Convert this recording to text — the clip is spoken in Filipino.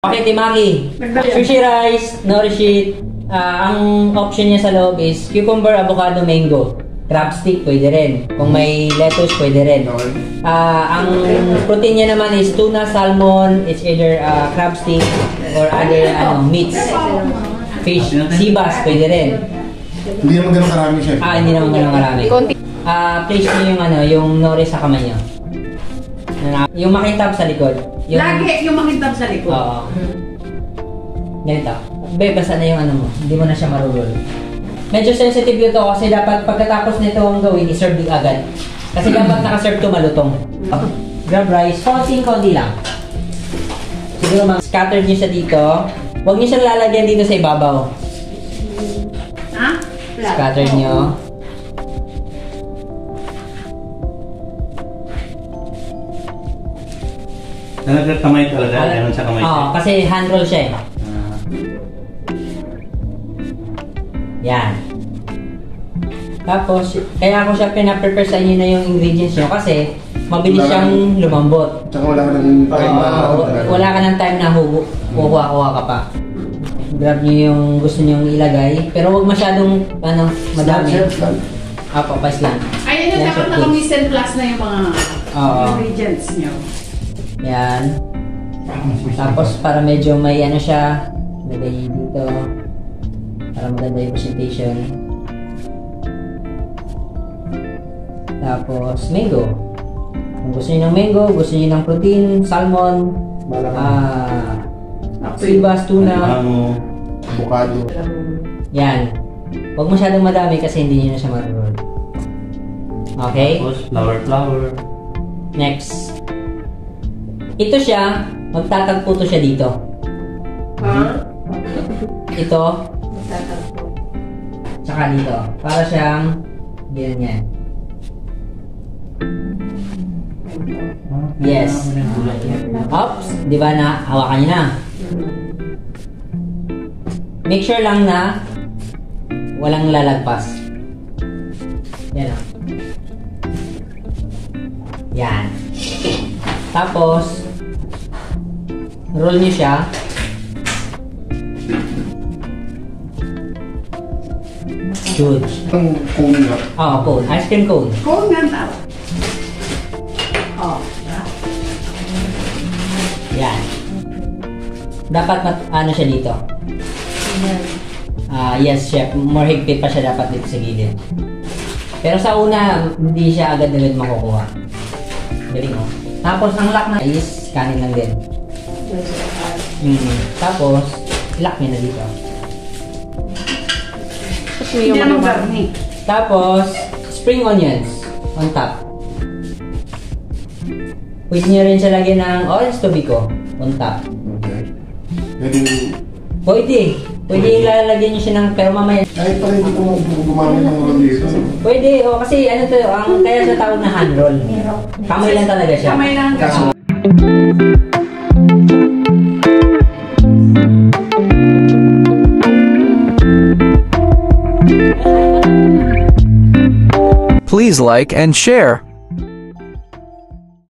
Okay, Timaki. Sushi rice, norishi. Ah, ang option niya sa loob is cucumber, avocado, mango. Crab stick, pwede rin. Kung may lettuce, pwede rin. Ah, ang protein niya naman is tuna, salmon, it's either ah, crab stick or other ano, meats. Fish, sea bass, pwede rin. Hindi naman ganun karami, chef. Ah, hindi naman ganun marami. Ah, place niyo yung ano, yung nori sa kamay niyo. Yung makitab sa likod. Yung, Lagi yung makintab sa likod. Oo. Ganito. Be, basta na yung ano mo. Hindi mo na siya marurol. Medyo sensitive ito kasi dapat pagkatapos nito ang gawin, iserve din agad. Kasi dapat nakaserve to malutong. Grab rice, konting konti lang. Siguro mga scatter niyo siya dito. Huwag niyo siyang lalagyan dito sa ibabaw. Ha? Scatter niyo. Nalaglag kamay talaga, ganun sa kamay. Oo, kasi hand roll siya eh. Ah. Yan. Tapos, kaya ako siya pinaprepare sa inyo na yung ingredients nyo kasi mabilis Wala siyang lumambot. Tsaka wala ka nang time na. Oo, wala ka ng time na hu- kukuha-kuha ka pa. Grab nyo yung gusto nyo ilagay. Pero huwag masyadong, ano, madami. Chef, lang. Apo, pas lang. Ayun yung Yan, dapat chef naka-miss and plus na yung mga Oo. ingredients nyo. Yan. Tapos, para medyo may ano siya, lagay dito. Para maganda yung presentation. Tapos, mango. Kung gusto niyo ng mango, gusto niyo ng protein, salmon, ah, sibas, tuna. Ano, Avocado. Yan. Huwag masyadong madami kasi hindi niyo na siya marurol. Okay? Tapos, flower, flower. Next. Ito siya, magtatagpo to siya dito. Ito, tsaka dito. Para siyang ganyan. Yes. Oops, di ba na hawakan niyo na? Make sure lang na walang lalagpas. Yan o. Yan. Tapos, roll niyo siya. Good. Ang cone nga. Oh, cone. Ice cream cone. Kung nga tao. Oh. Yan. Dapat mat, ano siya dito? Ah, yes, chef. More higpit pa siya dapat dito sa gilid. Pero sa una, hindi siya agad-agad makukuha. Galing oh. Tapos, ang lock na is kanin lang din. Mm. Tapos, lock niya na dito. Tapos Hindi yung naman mga garni. Tapos, spring onions on top. Pwede niyo rin siya lagyan ng orange tobacco on top. Okay. Pwede, Pwede. Pwede ilalagyan niyo siya ng, pero mamaya, kahit pala hindi ko gumamit ng roll dito. pwede, oh, kasi ano to, ang kaya sa tawag na hand roll. Kamay lang talaga siya. Kamay lang. Kaso, Please like and share.